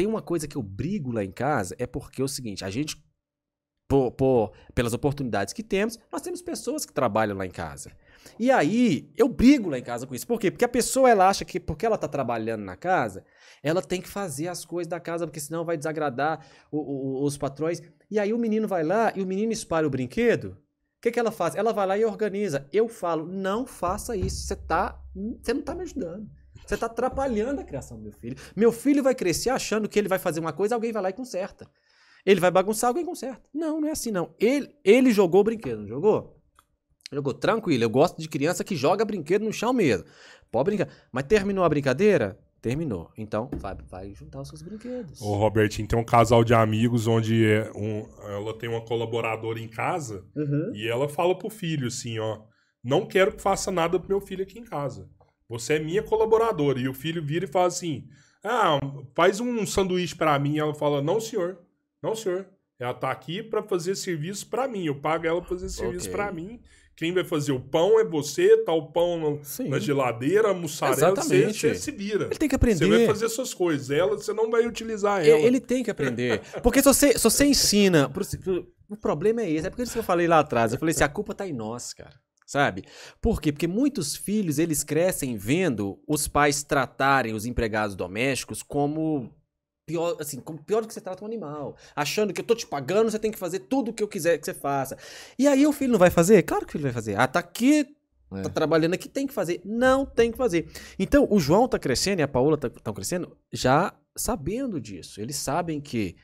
tem uma coisa que eu brigo lá em casa, é porque é o seguinte, a gente, por, por- pelas oportunidades que temos, nós temos pessoas que trabalham lá em casa. E aí, eu brigo lá em casa com isso. Por quê? Porque a pessoa, ela acha que porque ela tá trabalhando na casa, ela tem que fazer as coisas da casa, porque senão vai desagradar o- o- os patrões. E aí o menino vai lá e o menino espalha o brinquedo. O que, que ela faz? Ela vai lá e organiza. Eu falo, não faça isso. Você tá, você não tá me ajudando. Você tá atrapalhando a criação do meu filho. Meu filho vai crescer achando que ele vai fazer uma coisa, alguém vai lá e conserta. Ele vai bagunçar, alguém conserta. Não, não é assim não. Ele, ele jogou o brinquedo, não jogou? Jogou tranquilo. Eu gosto de criança que joga brinquedo no chão mesmo. Pode brincar. Mas terminou a brincadeira? Terminou. Então, vai, vai juntar os seus brinquedos. Ô, Robertinho, tem um casal de amigos onde é um- ela tem uma colaboradora em casa Uhum. e ela fala pro filho assim, ó, não quero que faça nada pro meu filho aqui em casa. Você é minha colaboradora. E o filho vira e fala assim, ah, faz um sanduíche pra mim. Ela fala, não, senhor. Não, senhor. Ela tá aqui pra fazer serviço pra mim. Eu pago ela pra fazer serviço Ok. pra mim. Quem vai fazer o pão é você, tá o pão Sim. na geladeira, a mussarela, você, você se vira. Ele tem que Você vai aprender. fazer suas coisas. Ela, você não vai utilizar ela. Ele tem que aprender. Porque se você, se você ensina. pro- pro- o problema é esse. É porque isso que eu falei lá atrás. Eu falei assim: a culpa tá em nós, cara. Sabe? Por quê? Porque muitos filhos eles crescem vendo os pais tratarem os empregados domésticos como pior, assim, como pior do que você trata um animal. Achando que eu tô te pagando, você tem que fazer tudo o que eu quiser que você faça. E aí o filho não vai fazer? Claro que o filho vai fazer. Ah, tá aqui, É. tá trabalhando aqui, tem que fazer. Não tem que fazer. Então, o João tá crescendo e a Paola estão crescendo já sabendo disso. Eles sabem que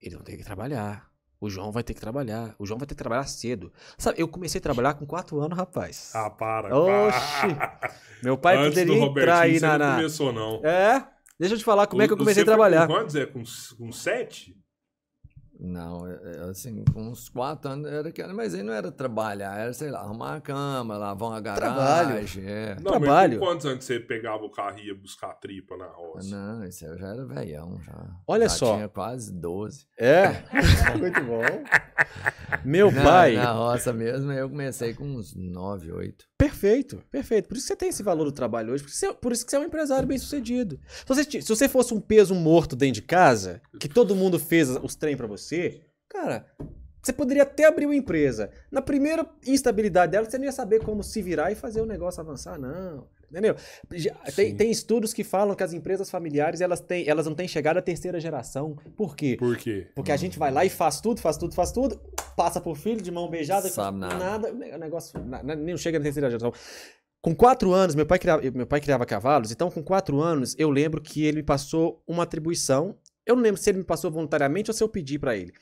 eles vão ter que trabalhar. O João vai ter que trabalhar. O João vai ter que trabalhar cedo. Sabe, eu comecei a trabalhar com 4 anos, rapaz. Ah, para. Oxi. para. Meu pai Antes poderia entrar aí na. não começou, não. É? Deixa eu te falar como é que eu O- comecei a trabalhar. Com quantos? É com, com sete? Não, é- é assim, com uns quatro anos era que mas aí não era trabalhar, era, sei lá, arrumar a cama, lavar uma garagem. É. Não, Trabalho. quantos anos você pegava o carro e ia buscar tripa na roça? Não, isso eu já era velhão, já. Olha Já só. tinha quase 12. É? Muito bom. Meu Na, pai. na roça mesmo, eu comecei com uns 9, 8. Perfeito, perfeito. Por isso que você tem esse valor do trabalho hoje. Por isso, que você- por isso que você é um empresário bem sucedido. Se você, se você fosse um peso morto dentro de casa, que todo mundo fez os trem pra você, cara, você poderia até abrir uma empresa. Na primeira instabilidade dela, você não ia saber como se virar e fazer o negócio avançar, não. Entendeu? Tem, tem estudos que falam que as empresas familiares elas, têm, elas não têm chegado à terceira geração. Por quê? Por quê? Porque a gente vai lá e faz tudo, faz tudo, faz tudo, passa pro filho de mão beijada, Sabe nada. o negócio na- na- nem chega na terceira geração. Com quatro anos, meu pai, criava, meu pai criava cavalos, então com quatro anos eu lembro que ele me passou uma atribuição. Eu não lembro se ele me passou voluntariamente ou se eu pedi pra ele.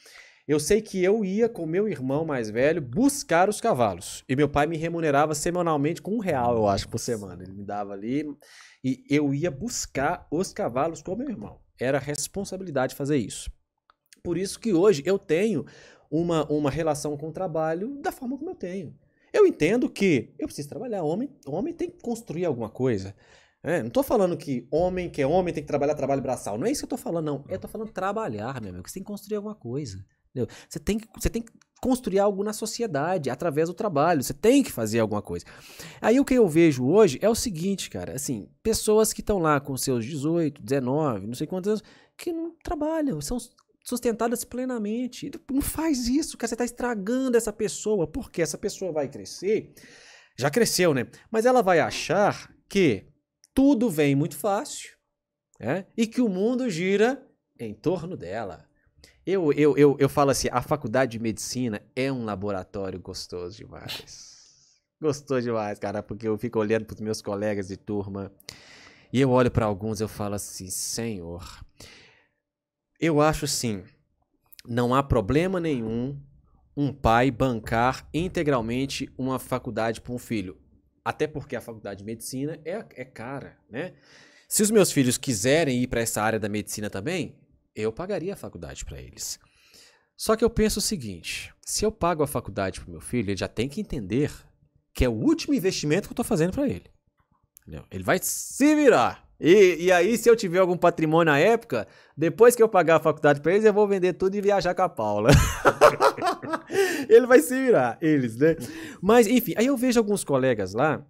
Eu sei que eu ia com meu irmão mais velho buscar os cavalos. E meu pai me remunerava semanalmente com um real, eu acho, por semana. Ele me dava ali. E eu ia buscar os cavalos com meu irmão. Era responsabilidade fazer isso. Por isso que hoje eu tenho uma, uma relação com o trabalho da forma como eu tenho. Eu entendo que eu preciso trabalhar. Homem, homem tem que construir alguma coisa. É, não tô falando que homem que é homem tem que trabalhar trabalho braçal. Não é isso que eu tô falando, não. Eu tô falando trabalhar, meu amigo. Você tem que construir alguma coisa. entendeu? Você tem, que, você tem que construir algo na sociedade através do trabalho. Você tem que fazer alguma coisa. Aí o que eu vejo hoje é o seguinte, cara. Assim, pessoas que estão lá com seus 18, 19, não sei quantos anos, que não trabalham, são sustentadas plenamente. Não faz isso, cara. Você está estragando essa pessoa. Porque essa pessoa vai crescer. Já cresceu, né? Mas ela vai achar que tudo vem muito fácil né? e que o mundo gira em torno dela. Eu, eu, eu, eu falo assim: a faculdade de medicina é um laboratório gostoso demais. Gostoso demais, cara, porque eu fico olhando para os meus colegas de turma e eu olho para alguns e eu falo assim: Senhor, eu acho assim, não há problema nenhum um pai bancar integralmente uma faculdade para um filho. Até porque a faculdade de medicina é, é cara, né? Se os meus filhos quiserem ir para essa área da medicina também, eu pagaria a faculdade para eles. Só que eu penso o seguinte: se eu pago a faculdade para meu filho, ele já tem que entender que é o último investimento que eu estou fazendo para ele. Ele vai se virar. E, e aí, se eu tiver algum patrimônio na época, depois que eu pagar a faculdade para eles, eu vou vender tudo e viajar com a Paula. ele vai se virar, eles, né? Mas, enfim, aí eu vejo alguns colegas lá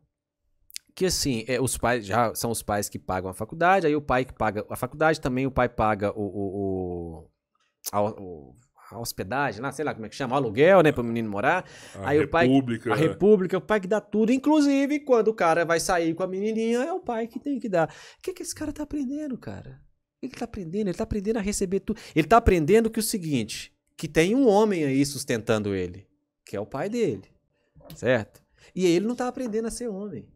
que assim, é, os pais já são os pais que pagam a faculdade, aí o pai que paga a faculdade, também o pai paga o, o, o, a, o- a hospedagem, lá, sei lá como é que chama, o aluguel, né, para o menino morar. A Aí o pai- República. A República, o pai que dá tudo, inclusive quando o cara vai sair com a menininha, é o pai que tem que dar. O que, que esse cara tá aprendendo, cara? O que ele tá aprendendo? Ele tá aprendendo a receber tudo. Ele tá aprendendo que o seguinte, que tem um homem aí sustentando ele, que é o pai dele, certo? E ele não tá aprendendo a ser homem.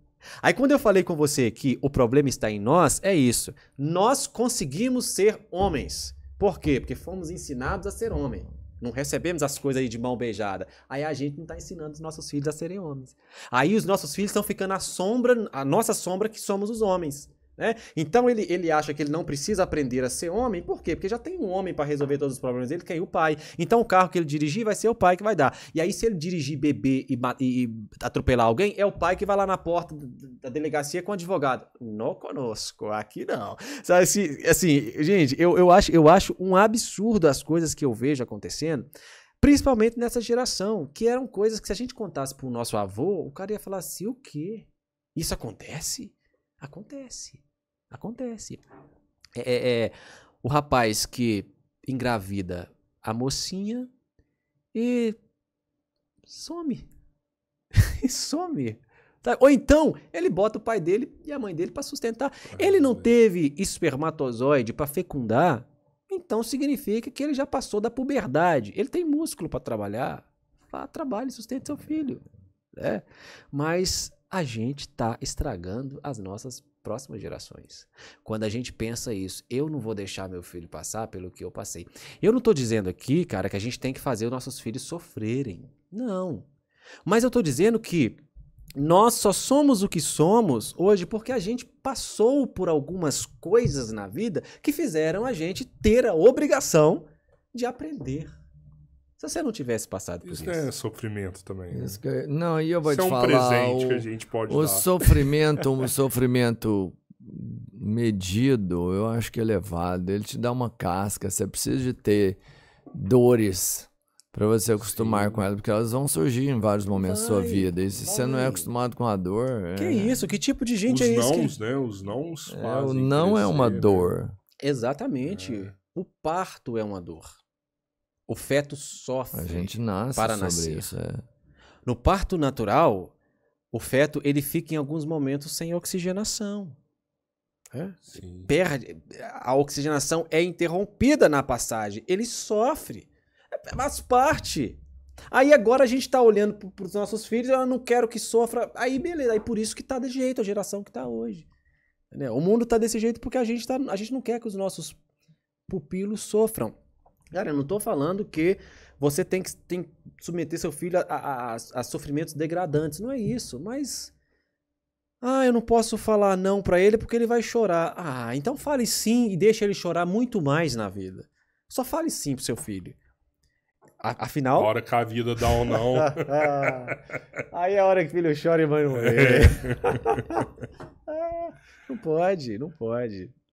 Aí quando eu falei com você que o problema está em nós, é isso. Nós conseguimos ser homens. Por quê? Porque fomos ensinados a ser homem. Não recebemos as coisas aí de mão beijada. Aí a gente não está ensinando os nossos filhos a serem homens. Aí os nossos filhos estão ficando à sombra, a nossa sombra que somos os homens. Né? Então ele, ele acha que ele não precisa aprender a ser homem, por quê? Porque já tem um homem para resolver todos os problemas dele, que é o pai. Então o carro que ele dirigir vai ser o pai que vai dar. E aí, se ele dirigir, beber e, e- e atropelar alguém, é o pai que vai lá na porta da delegacia com o advogado. Não conosco, aqui não. Sabe, assim, assim, gente, eu, eu, acho, eu acho um absurdo as coisas que eu vejo acontecendo. Principalmente nessa geração, que eram coisas que se a gente contasse pro nosso avô, o cara ia falar assim: o quê? Isso acontece? Acontece. Acontece. É, é- é o rapaz que engravida a mocinha e some. e some. Tá? Ou então, ele bota o pai dele e a mãe dele para sustentar. Ele não teve espermatozoide para fecundar, então significa que ele já passou da puberdade. Ele tem músculo para trabalhar. Vá, trabalhe e sustente seu filho. né? Mas a gente está estragando as nossas próximas gerações. Quando a gente pensa isso, eu não vou deixar meu filho passar pelo que eu passei. Eu não estou dizendo aqui, cara, que a gente tem que fazer os nossos filhos sofrerem. Não. Mas eu estou dizendo que nós só somos o que somos hoje porque a gente passou por algumas coisas na vida que fizeram a gente ter a obrigação de aprender. Se você não tivesse passado por Isso isso. é sofrimento também. né? Isso que- não, e eu vou Isso é te um falar. presente o- que a gente pode O dar. sofrimento, um sofrimento medido, eu acho que é elevado. Ele te dá uma casca. Você precisa de ter dores para você acostumar Sim. com elas, porque elas vão surgir em vários momentos da sua vida. E se você não é acostumado com a dor, Que é, isso? Que tipo de gente Os é esse? que- nãos, né? Os nãos é, o não é uma crescer, né? dor. Exatamente. É. O parto é uma dor. O feto sofre. A gente nasce para sobre nascer. isso. é. No parto natural, o feto ele fica em alguns momentos sem oxigenação. É? Sim. Perde, a oxigenação é interrompida na passagem. Ele sofre. É- Faz parte. Aí agora a gente tá olhando para os nossos filhos, eu não quero que sofra. Aí beleza, aí por isso que tá desse jeito, a geração que tá hoje. Entendeu? O mundo tá desse jeito porque a gente, tá, a gente não quer que os nossos pupilos sofram. Cara, eu não tô falando que você tem que, tem que submeter seu filho a, a- a- a sofrimentos degradantes. Não é isso, mas. Ah, eu não posso falar não pra ele porque ele vai chorar. Ah, então fale sim e deixe ele chorar muito mais na vida. Só fale sim pro seu filho. A- A afinal. hora que a vida dá ou não. Aí é a hora que filho chora e mãe não vê. não pode, não pode.